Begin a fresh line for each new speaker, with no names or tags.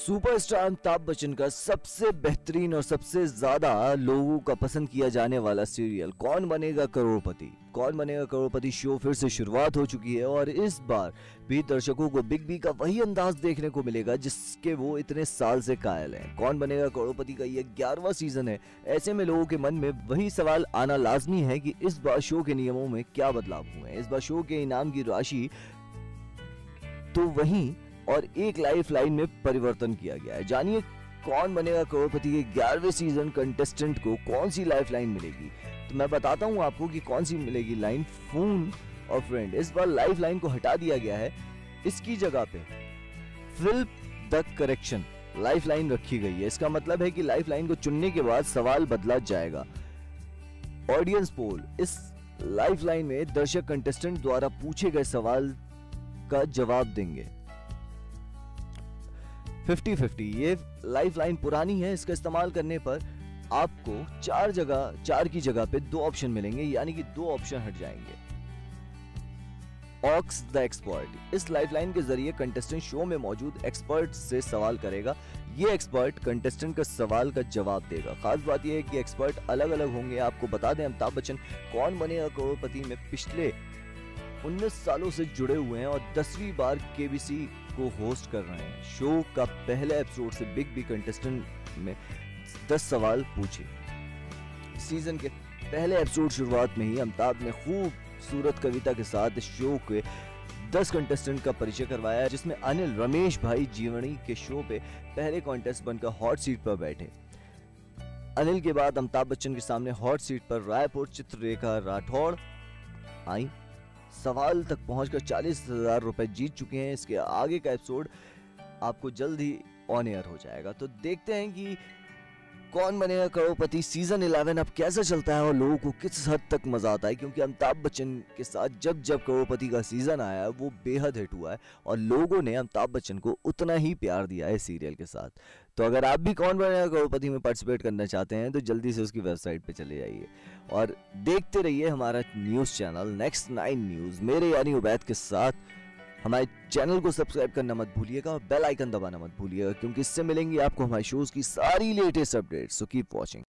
Superstar Amitabh Bachchan का सबसे बेहतरीन और सबसे ज़्यादा लोगों का पसंद किया जाने वाला सीरियल कौन बनेगा करोड़पति? कौन बनेगा करोड़पति? शो फिर से शुरुआत हो चुकी है और इस बार भी दर्शकों को बिग बी का वही अंदाज देखने को मिलेगा जिसके वो इतने साल से कायल हैं। कौन बनेगा करोड़पति का ये ग्यारहवा सीज़न है? ऐसे में लोगों के मन में वही सवाल आना लाजमी है कि इस बार शो के नियमों में क्या बदलाव हुए हैं? इस बार शो के इनाम की राशि तो वहीं और एक लाइफ लाइन में परिवर्तन किया गया है। जानिए कौन बनेगा करोड़पति के ग्यारहवें सीज़न कंटेस्टेंट को कौन सी लाइफ लाइन मिलेगी। तो मैं बताता हूँ आपको कि कौन सी मिलेगी लाइन फ़ोन और फ्रेंड इस बार लाइफ लाइन को हटा दिया गया है। इसकी जगह पे flip the correction lifeline रखी गई है। इसका मतलब है कि लाइफ लाइन को चुनने के बाद सवाल बदला जाएगा। ऑडियंस पोल इस लाइफ लाइन में दर्शक कंटेस्टेंट द्वारा पूछे गए सवाल का जवाब देंगे। 50-50 ये लाइफ लाइन पुरानी है, इसका इस्तेमाल करने पर आपको चार जगह, चार की जगह पे दो ऑप्शन मिलेंगे, यानी कि दो ऑप्शन हट जाएँगे। ऑक्स द एक्सपर्ट इस लाइफलाइन के ज़रिए कंटेस्टेंट शो में मौजूद एक्सपर्ट से सवाल करेगा। ये एक्सपर्ट कंटेस्टेंट का सवाल का जवाब देगा। खास बात यह है कि एक्सपर्ट अलग अलग होंगे, आपको बता दें, अमिताभ बच्चन कौन बनेगा करोड़पति में पिछले 19 सालों से जुड़े हुए हैं और दसवीं बार केबीसी को होस्ट कर रहे हैं। शो का पहले एपिसोड से बिग बी कंटेस्टेंट में 10 सवाल पूछे। सीज़न के पहले एपिसोड शुरुआत में ही अमिताभ ने खूबसूरत कविता के साथ शो के 10 कंटेस्टेंट का परिचय करवाया, जिसमें अनिल, रमेश भाई जीवनी के शो पे पहले कॉन्टेस्ट बनकर हॉट सीट पर बैठे। अनिल के बाद अमिताभ बच्चन के सामने हॉट सीट पर रायपुर चित्ररेखा राठौड़ आई। सवाल तक पहुंचकर चालीस हज़ार रुपए जीत चुके हैं। इसके आगे का एपिसोड आपको जल्द ही ऑन एयर हो जाएगा। तो देखते हैं कि कौन बनेगा करोड़पति? सीज़न 11 अब कैसा चलता है और लोगों को किस हद तक मज़ा आता है? क्योंकि अमिताभ बच्चन के साथ जब जब करोड़पति का सीज़न आया है वो बेहद हिट हुआ है और लोगों ने अमिताभ बच्चन को उतना ही प्यार दिया है सीरियल के साथ। तो अगर आप भी कौन बनेगा करोड़पति में पार्टिसिपेट करना चाहते हैं तो जल्दी से उसकी वेबसाइट पर चले जाइए। और देखते रहिए हमारा news channel next nine news मेरे यानी उबैद के साथ हमारे चैनल को सब्सक्राइब करना मत भूलिएगा और बेल आइकन दबाना मत भूलिएगा, क्योंकि इससे मिलेंगी आपको हमारे शोज़ की सारी latest updates so keep watching